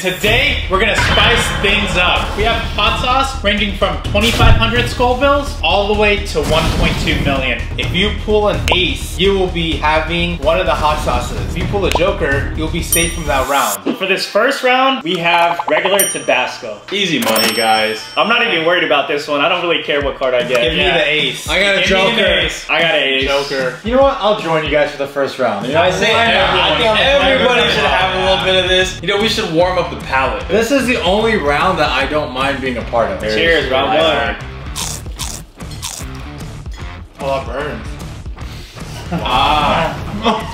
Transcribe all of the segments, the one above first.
Today, we're gonna spice things up. We have hot sauce ranging from 2,500 Scovilles all the way to 1.2 million. If you pull an ace, you will be having one of the hot sauces. If you pull a joker, you'll be safe from that round. For this first round, we have regular Tabasco. Easy money, guys. I'm not even worried about this one. I don't really care what card I get. Give me the ace. I got a Give me joker. ace. I got an ace. Joker. You know what? I'll join you guys for the first round. You know, I say why everyone, I think I'm a everybody should have a little bit of this. You know, we should warm up the palate. This is the only round that I don't mind being a part of. Cheers, round one. Oh, that burns.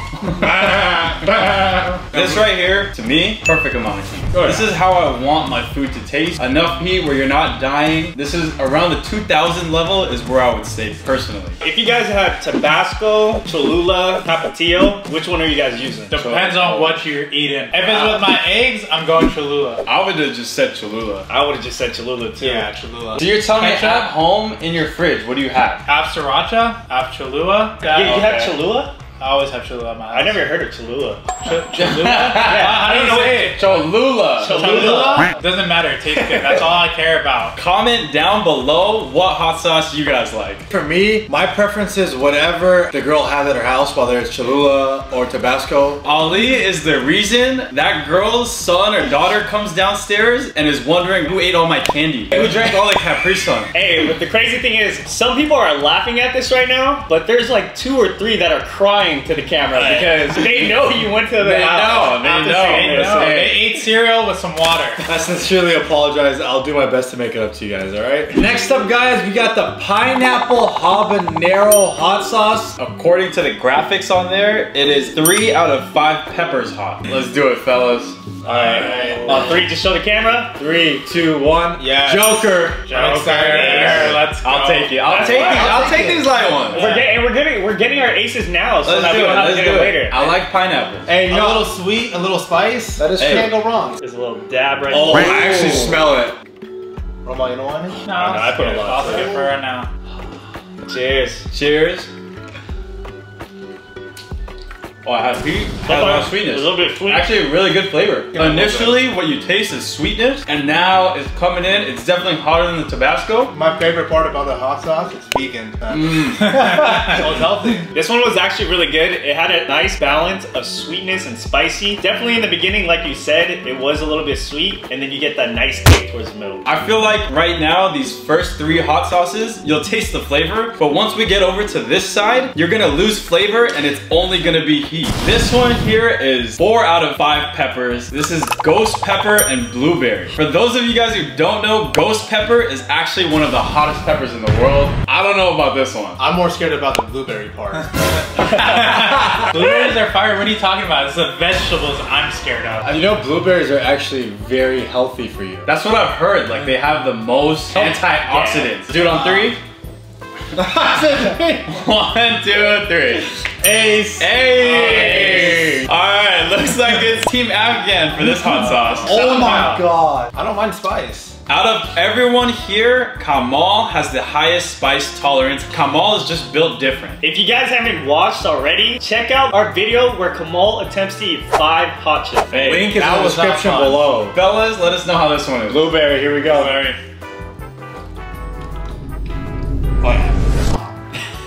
This right here, to me, perfect amount of heat. Good. This is how I want my food to taste. Enough heat where you're not dying. This is around the 2000 level is where I would stay personally. If you guys have Tabasco, Cholula, Tapatio, which one are you guys using? Depends on what you're eating. If it's with my eggs, I'm going Cholula. I would have just said Cholula. I would have just said Cholula too. Yeah, Cholula. So you're telling me Ketchup? at home in your fridge, what do you have? Have sriracha, have Cholula. Yeah, you have Okay. Cholula? I always have Cholula at my house. I never heard of Cholula. Ch- Cholula? yeah, how do you say it? Cholula. Cholula? Doesn't matter. It tastes good. That's all I care about. Comment down below what hot sauce you guys like. For me, my preference is whatever the girl has at her house, whether it's Cholula or Tabasco. Ali is the reason that girl's son or daughter comes downstairs and is wondering who ate all my candy. Who drank all the Capri Sun? Hey, but the crazy thing is, some people are laughing at this right now, but there's like two or three that are crying to the camera because they know you went to the They house. know, they know. seeing They this. know. They ate cereal with some water. I sincerely apologize. I'll do my best to make it up to you guys, alright? Next up, guys, we got the pineapple habanero hot sauce. According to the graphics on there, it is three out of five peppers hot. Let's do it, fellas. Alright. On three, just show the camera. Three, two, one. Yeah. Joker. Joker. Yes. Let's go. I'll take it. I'll That's take fine. these. I'll I'll take these light ones. We're getting, we're getting, we're getting our aces now, so Let's that do we it. don't have Let's to do get it it. later. I like pineapple. Hey, you A little sweet, a little spice. that is Hey. can't go wrong. There's a little dab right Oh, there. I actually smell it. Roma, you don't want it? No, no, I put a lot. I'll skip for right now. Cheers. Cheers. Oh, I have heat. I have a lot of sweetness. A little bit sweet. Actually, a really good flavor. Initially, what you taste is sweetness, and now it's coming in. It's definitely hotter than the Tabasco. My favorite part about the hot sauce, it's vegan. Mm. so it's healthy. This one was actually really good. It had a nice balance of sweetness and spicy. Definitely in the beginning, like you said, it was a little bit sweet, and then you get that nice kick towards the middle. I feel like right now, these first three hot sauces, you'll taste the flavor, but once we get over to this side, you're gonna lose flavor and it's only gonna be heat. This one here is four out of five peppers. This is ghost pepper and blueberry. For those of you guys who don't know, ghost pepper is actually one of the hottest peppers in the world. I don't know about this one. I'm more scared about the blueberry part. Blueberries are fire. What are you talking about? It's the vegetables I'm scared of. You know, blueberries are actually very healthy for you. That's what I've heard. Like they have the most oh, antioxidants. Do it on three. One, two, three. Ace. Hey! Alright, looks like it's Team Afghan for this hot sauce. Oh my god. I don't mind spice. Out of everyone here, Kamal has the highest spice tolerance. Kamal is just built different. If you guys haven't watched already, check out our video where Kamal attempts to eat five hot chips. Hey, Link is in the description below. fellas, let us know how this one is. Blueberry, here we go. Blueberry.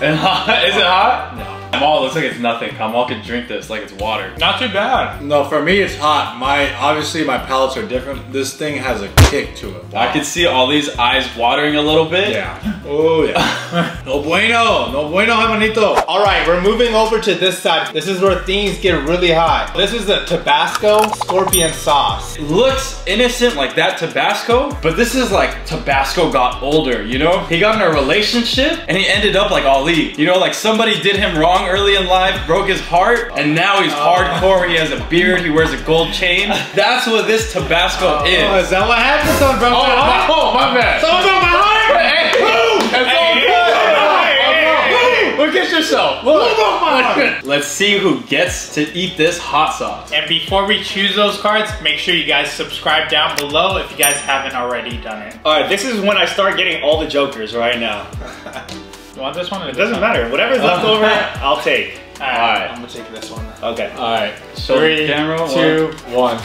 is it hot? No. Kamal looks like it's nothing. Kamal could drink this like it's water. Not too bad. No, for me it's hot. My obviously my palates are different. This thing has a kick to it. I could see all these eyes watering a little bit. Yeah. Oh yeah. no bueno. No bueno, hermanito. All right, we're moving over to this side. This is where things get really hot. This is the Tabasco scorpion sauce. looks innocent like that Tabasco, but this is like Tabasco got older, you know? He got in a relationship and he ended up like Ali. You know, like somebody did him wrong early in life, broke his heart, and now he's oh. hardcore. He has a beard, he wears a gold chain. That's what this Tabasco Oh, is. is that what happened, son, bro? Oh, oh, my bad. Someone broke my heart. Hey, Boom! It's Hey, all hey, good. hey, Look at yourself. Who broke my heart? Let's see who gets to eat this hot sauce. And before we choose those cards, make sure you guys subscribe down below if you guys haven't already done it. All right, this is when I start getting all the jokers right now. You want this one? Or It doesn't one? matter. Whatever's left over, I'll take. All right. All right. I'm gonna take this one. Okay. All right. Show the Three, camera. two, one.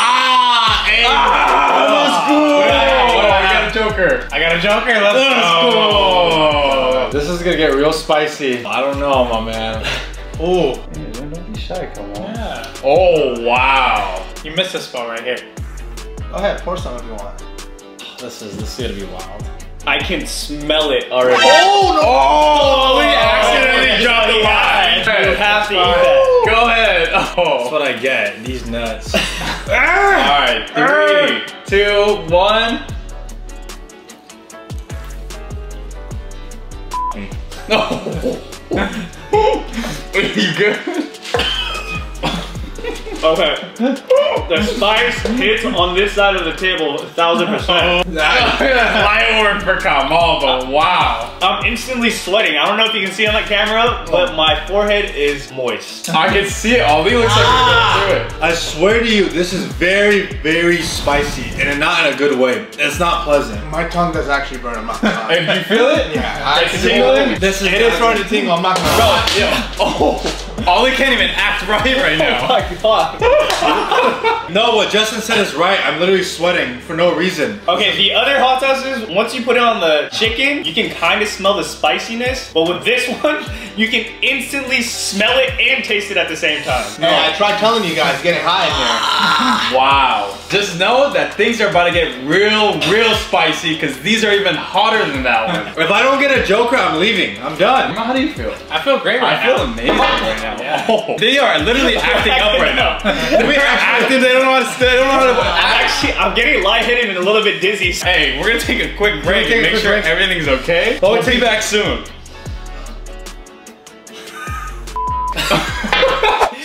Ah, hey. Oh, I got a joker. I got a joker. Let's, go. This is gonna get real spicy. I don't know, my man. Ooh. Don't be shy, come on. Yeah. Oh, wow. You missed this spot right here. Go ahead, pour some if you want. This is this is gonna be wild. I can smell it already. Oh, no! Oh, oh we oh. accidentally accidentally dropped the line. You have to eat that. Go ahead. Oh. That's Oh. what I get. These nuts. All right, three, two, one. No. Are you good? Okay. The spice hits on this side of the table, a thousand percent. Firework for Kamal, but uh, wow. I'm instantly sweating. I don't know if you can see on the camera, but my forehead is moist. I can see it. Ollie looks like we're going through it. Ah! I swear to you, this is very, very spicy, and not in a good way. It's not pleasant. My tongue does actually burn. I'm not gonna lie. You feel it? Yeah, I It's feel it. This is It is starting to tingle. I'm not gonna lie. Oh, Ollie can't even act right right oh now. my god. No, what Justin said is right. I'm literally sweating for no reason. Okay, the other hot sauces, once you put it on the chicken, you can kind of smell the spiciness. But with this one, you can instantly smell it and taste it at the same time. No, I tried telling you guys, getting high in here. Wow. Just know that things are about to get real, real spicy because these are even hotter than that one. If I don't get a Joker, I'm leaving. I'm done. How do you feel? I feel great right I feel amazing right now. Yeah. Oh, they are literally acting up right now. They are acting. They don't know how to. They don't know how to. I'm actually, I'm getting lightheaded and a little bit dizzy. Hey, we're gonna take a quick break and make sure break? everything's okay. Oh, We'll be back soon.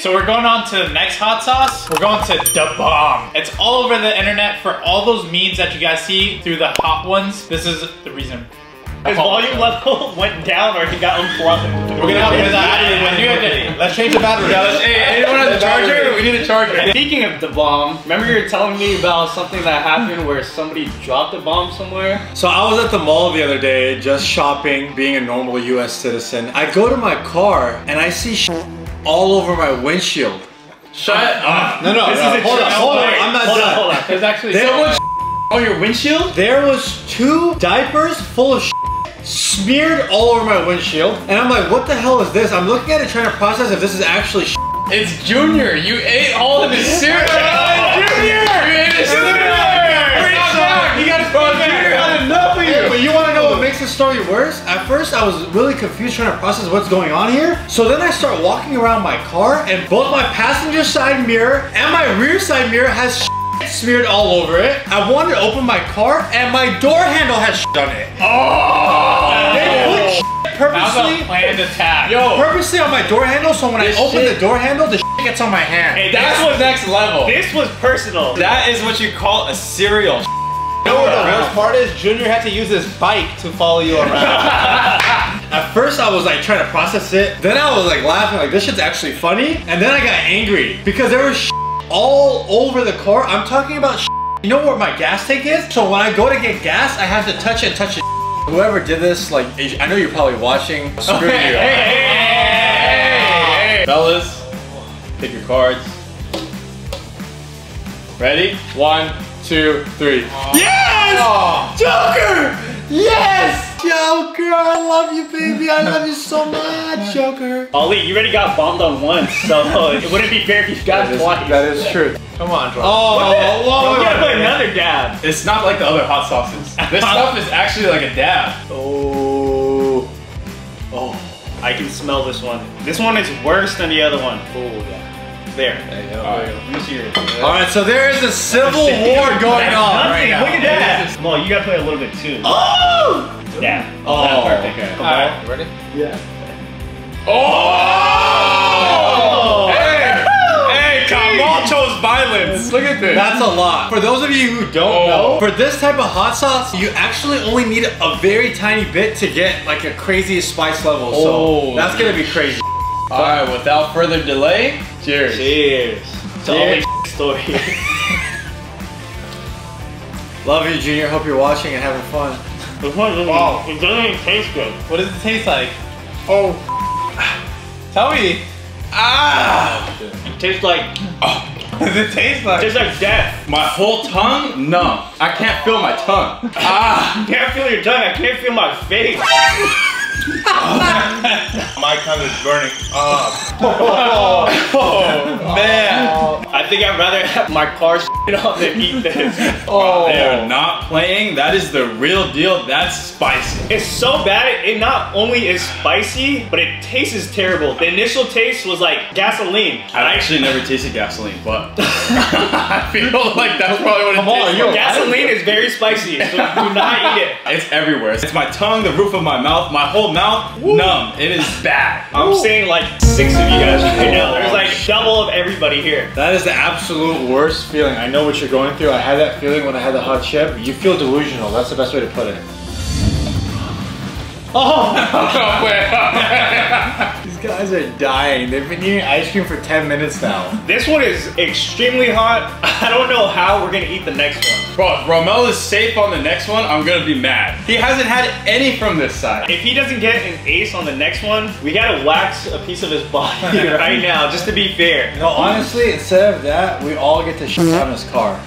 So we're going on to the next hot sauce. We're going to Da Bomb. It's all over the internet for all those memes that you guys see through the hot ones. This is the reason. His volume level went down or he got unplugged. We're gonna have to Yeah, that. when you Let's change the battery. Yeah, let's, hey, anyone has a charger? We need a charger. Speaking of the bomb, remember you were telling me about something that happened where somebody dropped a bomb somewhere? So I was at the mall the other day, just shopping, being a normal U.S. citizen. I go to my car and I see sh- all over my windshield. Shut up. No, no, This no, is a hold on, hold on. I'm not hold done. On, hold on. There's actually There so was On your windshield? there was two diapers full of smeared all over my windshield, and I'm like, what the hell is this? I'm looking at it trying to process if this is actually. It's Junior. You ate all of his cereal. Junior! You ate his cereal. The story worse? At first, I was really confused trying to process what's going on here. So then I start walking around my car, and both my passenger side mirror and my rear side mirror has smeared all over it. I wanted to open my car, and my door handle has on it. Oh! They put that was a purposely, planned attack. Yo, purposely on my door handle, so when I open shit- the door handle, the gets on my hand. Hey, that's this was next level. this was personal. That is what you call a cereal. You know what the worst part is? Junior had to use his bike to follow you around. At first, I was like trying to process it. Then I was like laughing, like this shit's actually funny. And then I got angry because there was all over the car. I'm talking about. You know where my gas tank is? So when I go to get gas, I have to touch it, and touch it. Whoever did this, like, I know you're probably watching. Screw you. hey, Fellas, pick your cards. Ready? One, two, three. Yes! Joker! Yes! Joker, I love you, baby. I love you so much, Joker. Ollie, you already got bombed on once, so it wouldn't be fair if you got twice. is true. Come on, Jordan. Oh, You whoa, gotta put another dab. It's not like the other hot sauces. This stuff is actually like a dab. Oh. Oh, I can smell this one. This one is worse than the other one. Oh, yeah. There. Alright, let me see your. All right, so there is a civil war going on nothing. right now. Look at that. Well, you gotta put a little bit too. Oh! Yeah. Oh, That's perfect. okay. Come All on. right. Oh! oh! Hey! Hey, Kamal chose violence. Look at this. That's a lot. For those of you who don't Oh. know, for this type of hot sauce, you actually only need a very tiny bit to get like a crazy spice level. So Oh. that's gonna be crazy. All right, without further delay, cheers. Cheers. Tell me story. Love you, Junior. Hope you're watching and having fun. This one doesn't, Wow. it doesn't even taste good. What does it taste like? Oh. Tell me. Ah! It tastes like What does it taste like? It Tastes like death. My whole tongue, numb. I can't feel my tongue. Ah, I can't feel your tongue. I can't feel my face. My tongue is burning up. oh man. I think I'd rather have my car shit on than eat this. Oh. They are not playing. That is the real deal. That's spicy. It's so bad. It not only is spicy, but it tastes terrible. The initial taste was like gasoline. I actually never tasted gasoline, but I feel like that's probably what it Come on, tastes like. Gasoline is very spicy, so do not eat it. It's everywhere. It's my tongue, the roof of my mouth, my whole mouth numb. It is bad. I'm seeing like six of you guys right now. There's like double of everybody here. That is the absolute worst feeling. I know what you're going through. I had that feeling when I had the hot chip. You feel delusional. That's the best way to put it. Oh, These guys are dying. They've been eating ice cream for 10 minutes now. This one is extremely hot. I don't know how we're gonna eat the next one. Bro, if Romel is safe on the next one, I'm gonna be mad. He hasn't had any from this side. If he doesn't get an ace on the next one, we gotta wax a piece of his body right now, just to be fair. No, honestly, instead of that, we all get to shit on his car.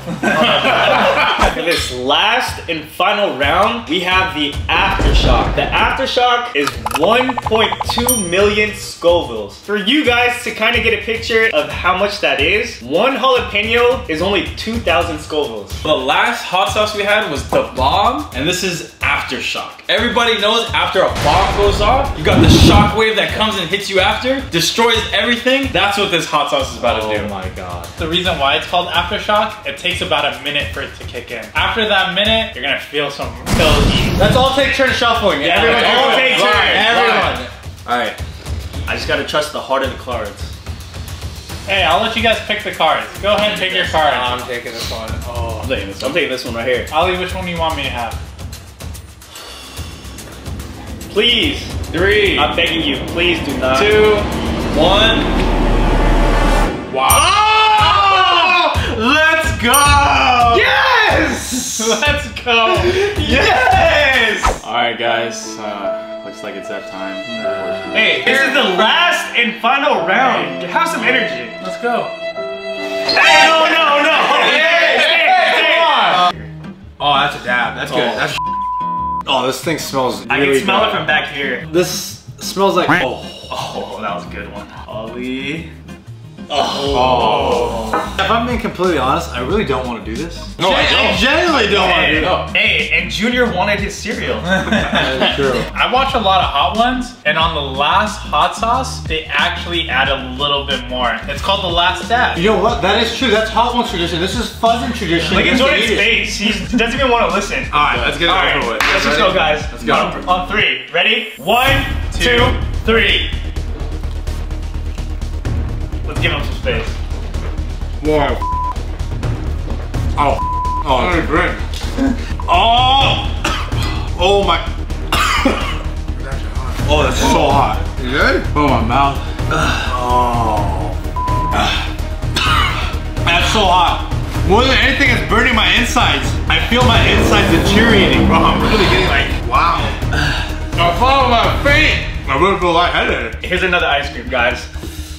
In this last and final round, we have the Aftershock. The Aftershock is 1.2 million Scovilles. For you guys to kind of get a picture of how much that is, one jalapeno is only 2,000 Scovilles. The last hot sauce we had was Da Bomb, and this is aftershock. Everybody knows after a bomb goes off, you got the shock wave that comes and hits you after, destroys everything. That's what this hot sauce is about to do. Oh my god. The reason why it's called aftershock, it takes about a minute for it to kick in. After that minute, you're gonna feel some feel heat. Let's all take turns shuffling. Yeah, Everyone let's all do take turns. Everyone. Alright, I just gotta trust the heart of the cards. Hey, I'll let you guys pick the cards. Go ahead and pick your card. I'm taking this one. Oh. I'm taking this, I'm taking this one right here. Ali, which one do you want me to have? Please, Three, I'm begging you, please do not. two, one. Wow. Oh! Let's go! Yes! Let's go. Yes! All right, guys. Uh, looks like it's that time. Hey, this is the last and final round. Have some energy. Let's go. Hey, no, no, no! Hey, hey, hey. Oh, that's a dab. That's good. That's Oh, this thing smells I can smell good. it from back here. This smells like oh. Oh, that was a good one. Ollie. If I'm being completely honest, I really don't want to do this. No, I I don't. genuinely don't want to do No. Hey, and Junior wanted his cereal. That's true. I watch a lot of hot ones, and on the last hot sauce, they actually add a little bit more. It's called the last step. You know what? That is true. That's hot one's tradition. This is Fuzzins tradition. Look at This Jordan's is it. face. He doesn't even want to listen. All right, let's get it All right, over with. let's just go, guys. Let's go. On, on three. Ready? One, two, three. Let's give him some space. Whoa. Oh. Oh, that's great. Oh. Oh my. Oh, that's so hot. You good? Oh, my mouth. Oh. That's so hot. More than anything, it's burning my insides. I feel my insides deteriorating, bro. I'm really getting like, wow. I thought about faint. I really feel lightheaded. Here's another ice cream, guys.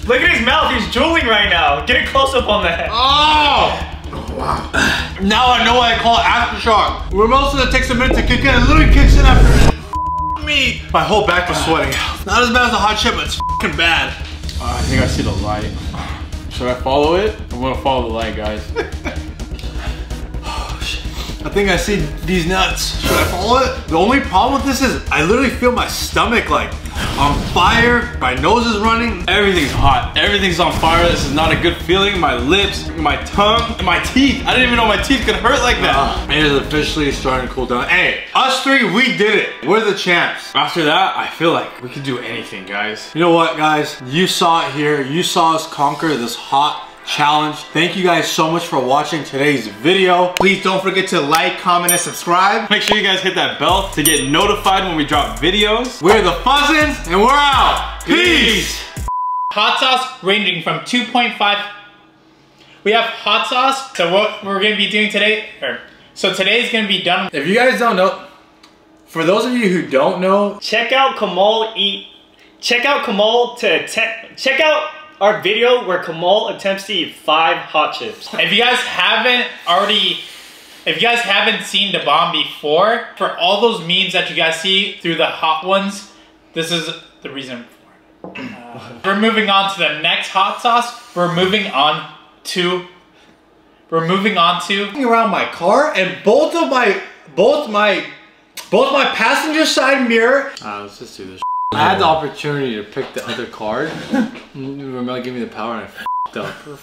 Look at his mouth. He's drooling right now. Get a close up on that. Oh! wow. Now I know why I call it aftershock. Where most of it takes a minute to kick in, it literally kicks in after me. My whole back was sweating. Not as bad as a hot chip, but it's fucking bad. Uh, I think I see the light. Should I follow it? I'm gonna follow the light, guys. I think I see these nuts. Should I follow it? The only problem with this is I literally feel my stomach like on fire. My nose is running. Everything's hot. Everything's on fire. This is not a good feeling. My lips, my tongue, and my teeth. I didn't even know my teeth could hurt like that. Uh, it is officially starting to cool down. Hey, us three, we did it. We're the champs. After that, I feel like we could do anything, guys. You know what, guys? You saw it here. You saw us conquer this hot challenge. Thank you guys so much for watching today's video. Please don't forget to like, comment, and subscribe. Make sure you guys hit that bell to get notified when we drop videos. We're the Fuzzins, and we're out. Peace. Hot sauce ranging from 2.5. We have hot sauce. So what we're gonna be doing today, or so today is gonna be done. If you guys don't know, for those of you who don't know, Check out Kamal eat. Check out Kamal to te- check out our video where Kamal attempts to eat five hot chips. If you guys haven't already, if you guys haven't seen Da Bomb before, for all those memes that you guys see through the hot ones, this is the reason for it. Uh, we're moving on to the next hot sauce. We're moving on to, we're moving on to, Walking around my car and both of my, both my, both my passenger side mirror Ah, let's just do this. I had the opportunity to pick the other card. Remember, give me the power and I f***ed up.